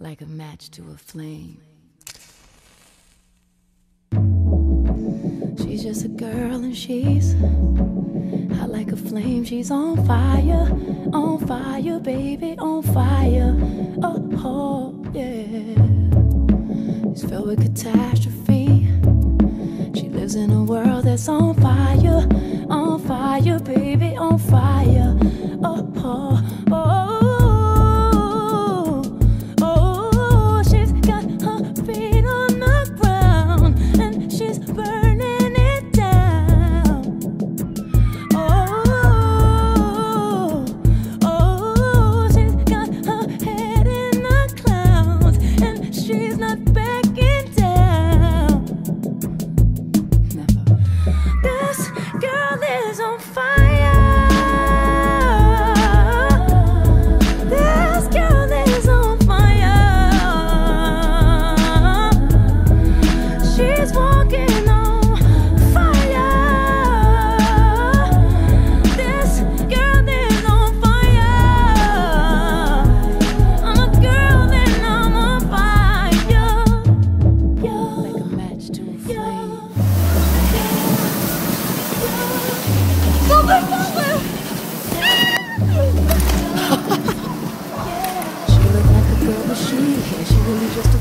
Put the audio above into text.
like a match to a flame. She's just a girl and she's hot like a flame. She's on fire, on fire, baby, on fire. Oh, oh yeah. She's filled with catastrophe. She lives in a world that's on fire, she looked like a girl, but she really just a